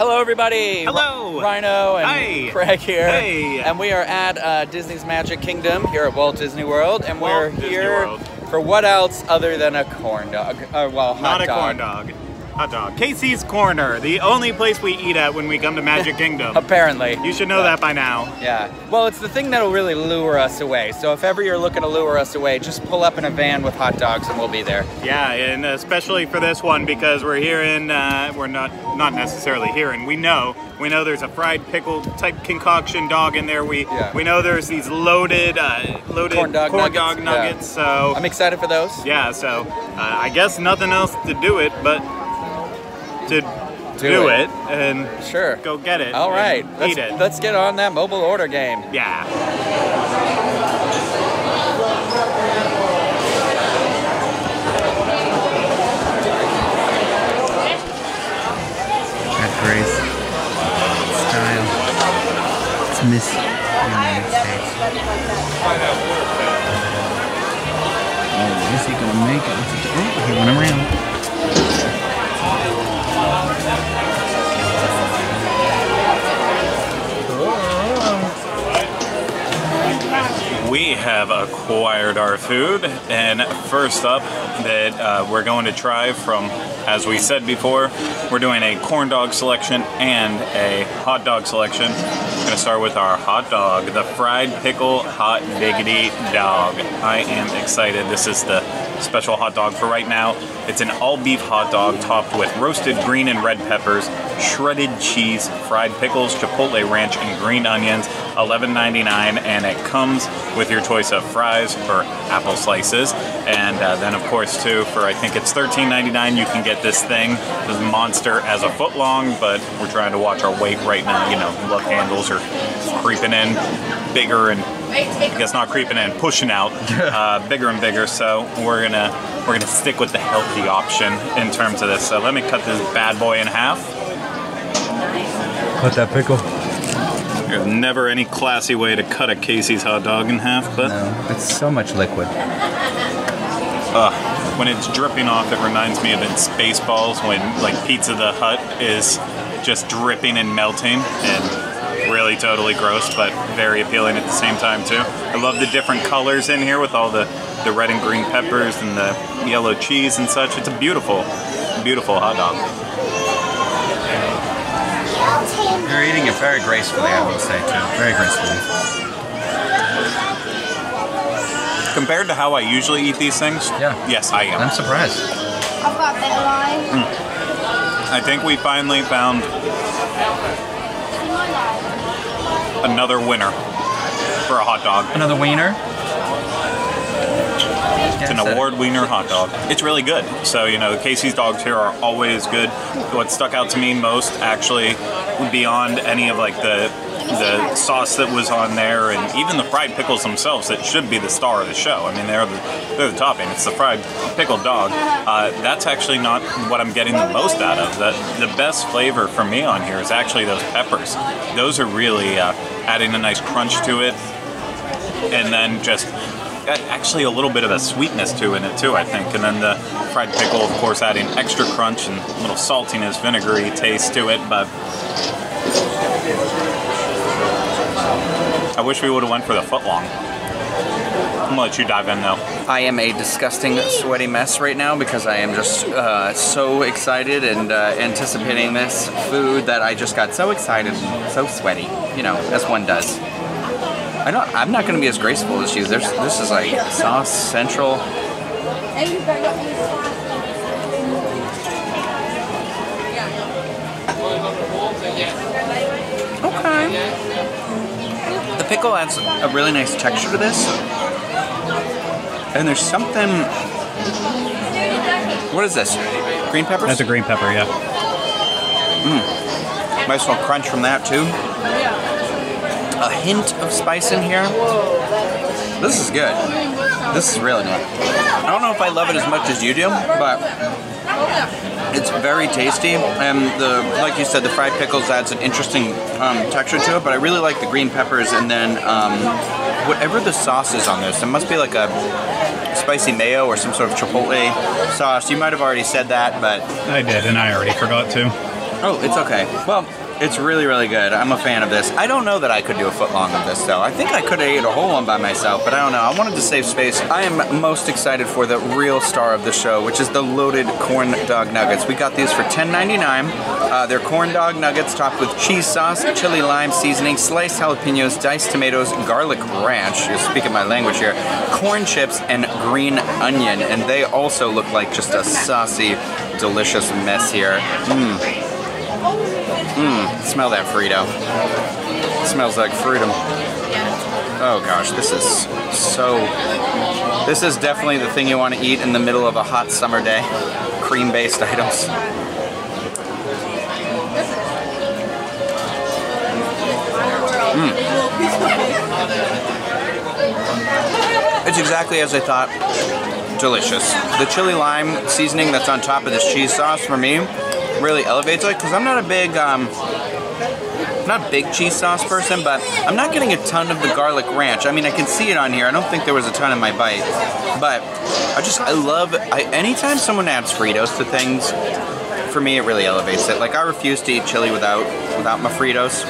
Hello, everybody. Hello. Ryno and Hi. Craig here. Hey. And we are at uh, Disney's Magic Kingdom here at Walt Disney World, and Walt we're Disney here World. for what else other than a corn dog? Uh, well, hot Not a dog. corn dog. Hot dog. Casey's Corner, the only place we eat at when we come to Magic Kingdom. Apparently. You should know that by now. Yeah. Well, it's the thing that'll really lure us away. So if ever you're looking to lure us away, just pull up in a van with hot dogs, and we'll be there. Yeah, and especially for this one because we're here in, uh, we're not not necessarily here, and we know we know there's a fried pickle type concoction dog in there. We Yeah. we know there's these loaded uh, loaded Corn dog nuggets, dog yeah. So I'm excited for those. yeah, so uh, I guess nothing else to do it but to do, Do it. it. and Sure. go get it. All right. Let's, eat it. let's get on that mobile order game. Yeah. That grace, style, it's Miss United States. Oh, is he gonna make it? Oh, he went around. We have acquired our food, and first up, that uh, we're going to try from, as we said before, we're doing a corn dog selection and a hot dog selection. We're going to start with our hot dog, the fried pickle hot diggity dog. I am excited. This is the special hot dog for right now. It's an all beef hot dog topped with roasted green and red peppers, shredded cheese, fried pickles, chipotle ranch, and green onions. $11.99, and it comes with your choice of fries or apple slices. And uh, then, of course, too, for I think it's $13.99, you can get this thing, this monster, as a foot long. But we're trying to watch our weight right now. You know, love handles are creeping in bigger and I guess not creeping in, pushing out, uh, bigger and bigger. So we're gonna we're gonna stick with the healthy option in terms of this. So let me cut this bad boy in half. Cut that pickle. There's never any classy way to cut a Casey's hot dog in half, but No, it's so much liquid. uh, when it's dripping off, it reminds me of in Spaceballs when like Pizza the Hut is just dripping and melting and really totally gross, but very appealing at the same time too. I love the different colors in here with all the the red and green peppers and the yellow cheese and such. It's a beautiful, beautiful hot dog. You're eating it very gracefully, I will say too. Very gracefully. Compared to how I usually eat these things, Yeah. yes, I am. I'm surprised. I've got a better line. Mm. I think we finally found another winner for a hot dog. Another wiener. It's an award winner hot dog. It's really good. So, you know, Casey's dogs here are always good. What stuck out to me most, actually, beyond any of like the the sauce that was on there and even the fried pickles themselves that should be the star of the show. I mean, they're the, they're the topping. It's the fried pickled dog. Uh, that's actually not what I'm getting the most out of. The, the best flavor for me on here is actually those peppers. Those are really uh, adding a nice crunch to it and then just uh, actually a little bit of a sweetness to in it too, I think. And then the fried pickle, of course, adding extra crunch and a little saltiness, vinegary taste to it. But I wish we would have went for the foot long. I'm gonna let you dive in though. I am a disgusting, sweaty mess right now because I am just uh, so excited and uh, anticipating this food that I just got so excited, so sweaty. You know, as one does. I know I'm not to be as graceful as you. There's, this is like sauce central. Okay. Pickle adds a really nice texture to this. And there's something. What is this? Green pepper? That's a green pepper, yeah. Mmm. Nice little crunch from that too. A hint of spice in here. This is good. This is really good. I don't know if I love it as much as you do, but it's very tasty. And the, like you said, the fried pickles adds an interesting um, texture to it. But I really like the green peppers, and then um, whatever the sauce is on this, it must be like a spicy mayo or some sort of chipotle sauce. You might have already said that, but I did, and I already forgot to. Oh, it's okay. Well, it's really, really good. I'm a fan of this. I don't know that I could do a foot long of this though. I think I could have ate a whole one by myself, but I don't know. I wanted to save space. I am most excited for the real star of the show, which is the loaded corn dog nuggets. We got these for $10.99. Uh, they're corn dog nuggets topped with cheese sauce, chili lime seasoning, sliced jalapenos, diced tomatoes, garlic ranch, you're speaking my language here, corn chips, and green onion. And they also look like just a saucy, delicious mess here. Mmm. Mmm, smell that Frito. smells like freedom. Oh gosh, this is so... This is definitely the thing you want to eat in the middle of a hot summer day. Cream-based items. Mm. It's exactly as I thought. Delicious. The chili lime seasoning that's on top of this cheese sauce for me really elevates it because I'm not a big um, not a big cheese sauce person, but I'm not getting a ton of the garlic ranch. I mean, I can see it on here. I don't think there was a ton in my bite, but I just I love I, anytime someone adds Fritos to things. For me, it really elevates it. Like I refuse to eat chili without without my Fritos.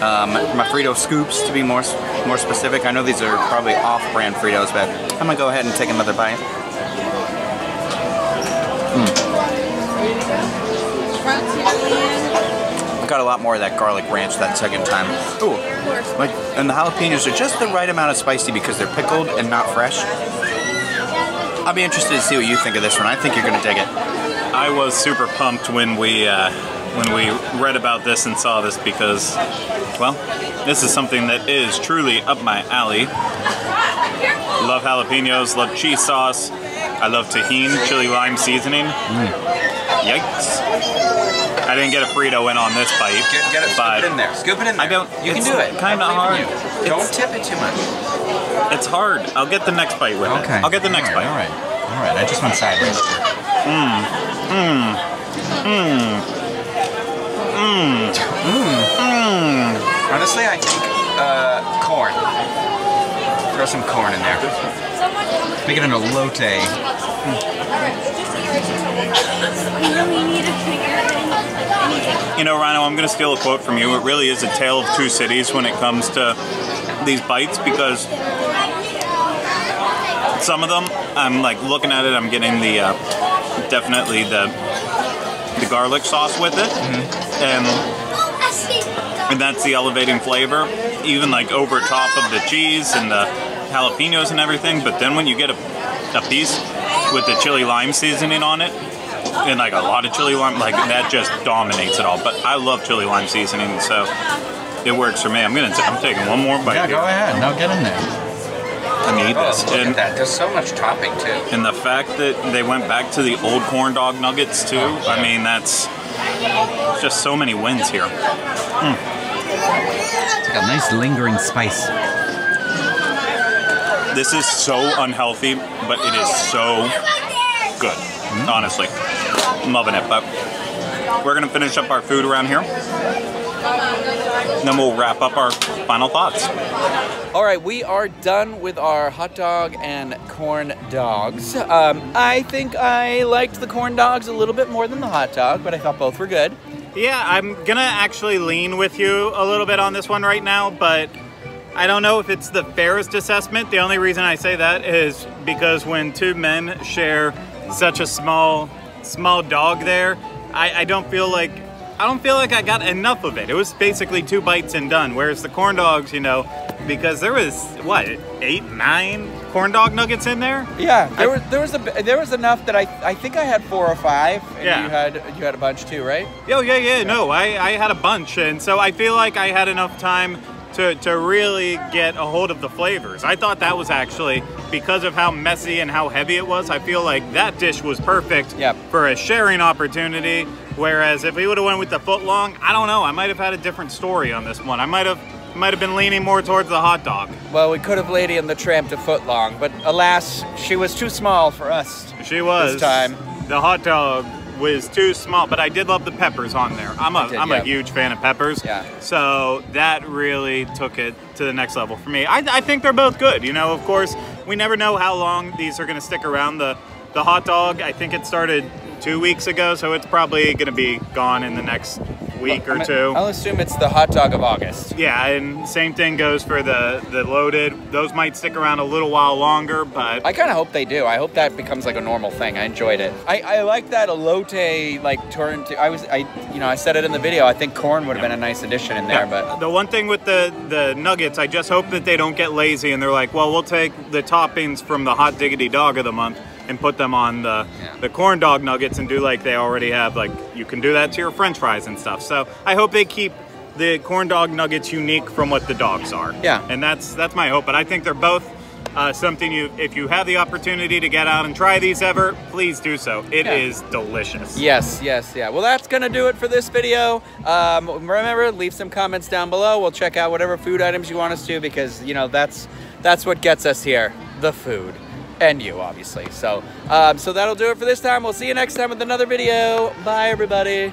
Um, my Frito scoops, to be more more specific. I know these are probably off-brand Fritos, but I'm gonna go ahead and take another bite. I got a lot more of that garlic ranch that second time. Ooh, like, and the jalapenos are just the right amount of spicy because they're pickled and not fresh. I'll be interested to see what you think of this one. I think you're gonna dig it. I was super pumped when we uh, when we read about this and saw this because, well, this is something that is truly up my alley. Love jalapenos, love cheese sauce. I love Tajin, chili lime seasoning. Mm. Yikes. I didn't get a Frito in on this bite. Get, get it, scoop it in there. Scoop it in there. I don't. You can do it. Kind of hard. Don't tip it too much. It's hard. I'll get the next bite with Okay. it. I'll get the next all right, bite. All right. All right. I just went sideways. Mmm. Mmm. Mmm. Mmm. Mmm. Honestly, I think uh, corn. Throw some corn in there. Make it an elote. You know, Ryno, I'm going to steal a quote from you. It really is a tale of two cities when it comes to these bites because some of them, I'm like looking at it, I'm getting the uh, definitely the the garlic sauce with it, and and that's the elevating flavor, even like over top of the cheese and the jalapenos and everything. But then when you get a, a piece with the chili lime seasoning on it, and like a lot of chili lime, like that just dominates it all. But I love chili lime seasoning, so it works for me. I'm gonna, t- I'm taking one more bite. Yeah, here. go ahead. Now get in there. I need this. Oh, look And- at that. There's so much topping too. and the fact that they went back to the old corn dog nuggets too, oh, I mean, that's just so many wins here. Hmm. It's got a nice lingering spice. This is so unhealthy, but it is so good, honestly. I'm loving it, but we're gonna finish up our food around here. Then we'll wrap up our final thoughts. All right, we are done with our hot dog and corn dogs. Um, I think I liked the corn dogs a little bit more than the hot dog, but I thought both were good. Yeah, I'm gonna actually lean with you a little bit on this one right now, but I don't know if it's the fairest assessment. The only reason I say that is because when two men share such a small, small dog there, I, I don't feel like I don't feel like I got enough of it. It was basically two bites and done. Whereas the corn dogs, you know, because there was what eight, nine corn dog nuggets in there. Yeah, there was there was a there was enough that I I think I had four or five, and Yeah. you had you had a bunch too, right? Oh yeah, yeah, no, I, I had a bunch, and so I feel like I had enough time to, to really get a hold of the flavors. I thought that was actually because of how messy and how heavy it was. I feel like that dish was perfect Yep. for a sharing opportunity. Whereas if we would have went with the foot long, I don't know. I might have had a different story on this one. I might have might have been leaning more towards the hot dog. Well, we could have Lady and the Tramp to foot long, but alas, she was too small for us. She was This time. The hot dog was too small, but I did love the peppers on there. I'm a did, am yeah. a huge fan of peppers. Yeah. So that really took it to the next level for me. I, I think they're both good. You know, of course, we never know how long these are going to stick around. The the hot dog, I think it started two weeks ago, so it's probably going to be gone in the next week or two. I'll assume it's the hot dog of August. Yeah, and same thing goes for the the loaded. Those might stick around a little while longer, but I kind of hope they do. I hope that becomes like a normal thing. I enjoyed it. I, I like that elote like turn to. I was I you know I said it in the video. I think corn would have been a nice addition in there, but the one thing with the the nuggets, I just hope that they don't get lazy and they're like, well, we'll take the toppings from the hot diggity dog of the month and put them on the Yeah. the corn dog nuggets and do like they already have. Like you can do that to your French fries and stuff. So I hope they keep the corn dog nuggets unique from what the dogs are. Yeah. and that's that's my hope. But I think they're both. Uh, something you, if you have the opportunity to get out and try these ever, please do so. It is Yeah. delicious. Yes, yes, yeah. Well, that's gonna do it for this video. Um, remember, leave some comments down below. We'll check out whatever food items you want us to because you know that's that's what gets us here, the food, and you obviously. So, um, so that'll do it for this time. We'll see you next time with another video. Bye, everybody.